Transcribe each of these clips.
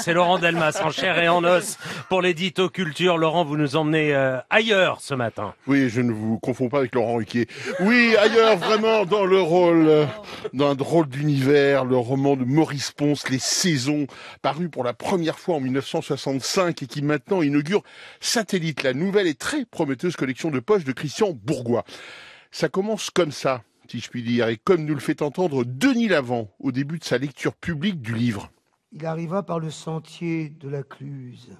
C'est Laurent Delmas en chair et en os pour l'édito culture. Laurent, vous nous emmenez euh, ailleurs ce matin. Oui, je ne vous confonds pas avec Laurent Ruquier. Oui, ailleurs, vraiment, dans le rôle, euh, dans un drôle d'univers, le roman de Maurice Ponce, Les Saisons, paru pour la première fois en 1965 et qui maintenant inaugure Satellite, la nouvelle et très prometteuse collection de poches de Christian Bourgois. Ça commence comme ça, si je puis dire, et comme nous le fait entendre Denis Lavant au début de sa lecture publique du livre. Il arriva par le sentier de la Cluse,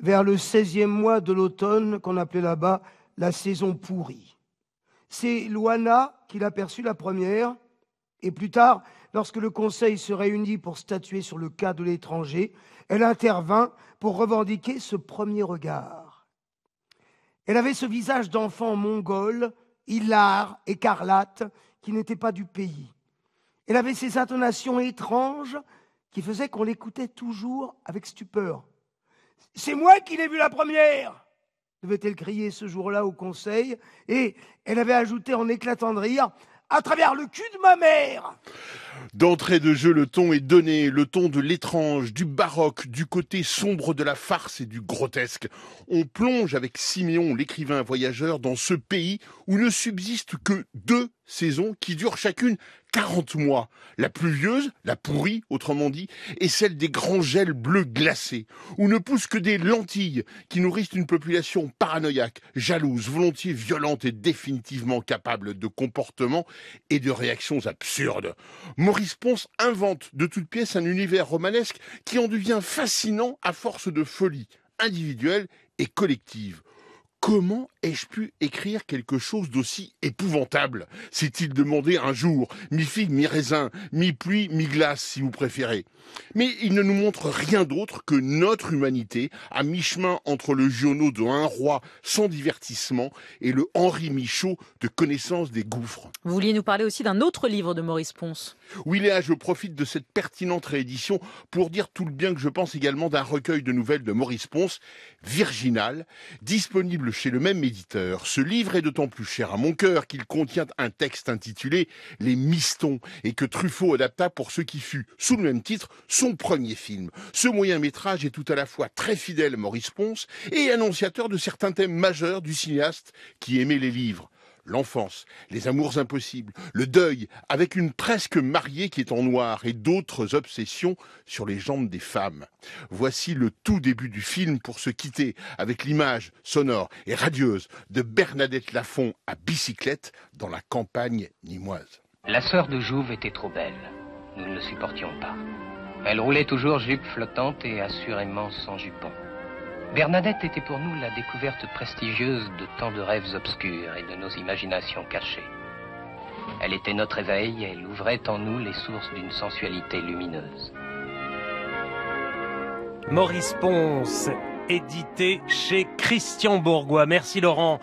vers le seizième mois de l'automne qu'on appelait là-bas la saison pourrie. C'est Loana qui l'aperçut la première, et plus tard, lorsque le Conseil se réunit pour statuer sur le cas de l'étranger, elle intervint pour revendiquer ce premier regard. Elle avait ce visage d'enfant mongol, hilar, écarlate, qui n'était pas du pays. Elle avait ces intonations étranges qui faisait qu'on l'écoutait toujours avec stupeur. C'est moi qui l'ai vu la première devait-elle crier ce jour-là au conseil, et elle avait ajouté en éclatant de rire à travers le cul de ma mère. D'entrée de jeu, le ton est donné, le ton de l'étrange, du baroque, du côté sombre de la farce et du grotesque. On plonge avec Siméon, l'écrivain voyageur, dans ce pays où ne subsistent que deux saisons qui durent chacune 40 mois. La pluvieuse, la pourrie, autrement dit, et celle des grands gels bleus glacés, où ne poussent que des lentilles qui nourrissent une population paranoïaque, jalouse, volontiers violente et définitivement capable de comportements et de réactions absurdes. Maurice Ponce invente de toutes pièces un univers romanesque qui en devient fascinant à force de folie individuelle et collective. Comment ai-je pu écrire quelque chose d'aussi épouvantable s'est-il demandé un jour, mi-figue, mi-raisin, mi-pluie, mi-glace, si vous préférez. Mais il ne nous montre rien d'autre que notre humanité, à mi-chemin entre le Giono de Un roi sans divertissement et le Henri Michaud de connaissance des gouffres. Vous vouliez nous parler aussi d'un autre livre de Maurice Ponce. Oui, Léa, je profite de cette pertinente réédition pour dire tout le bien que je pense également d'un recueil de nouvelles de Maurice Ponce, Virginal, disponible chez le même éditeur. Ce livre est d'autant plus cher à mon cœur qu'il contient un texte intitulé Les Mistons et que Truffaut adapta pour ce qui fut, sous le même titre, son premier film. Ce moyen métrage est tout à la fois très fidèle à Maurice Ponce et annonciateur de certains thèmes majeurs du cinéaste qui aimait les livres l'enfance, les amours impossibles, le deuil, avec une presque mariée qui est en noir et d'autres obsessions sur les jambes des femmes. Voici le tout début du film pour se quitter avec l'image sonore et radieuse de Bernadette Lafont à bicyclette dans la campagne nimoise. La sœur de Jouve était trop belle. Nous ne le supportions pas. Elle roulait toujours jupe flottante et assurément sans jupon. Bernadette était pour nous la découverte prestigieuse de tant de rêves obscurs et de nos imaginations cachées. Elle était notre éveil, elle ouvrait en nous les sources d'une sensualité lumineuse. Maurice Ponce, édité chez Christian Bourgois. Merci Laurent.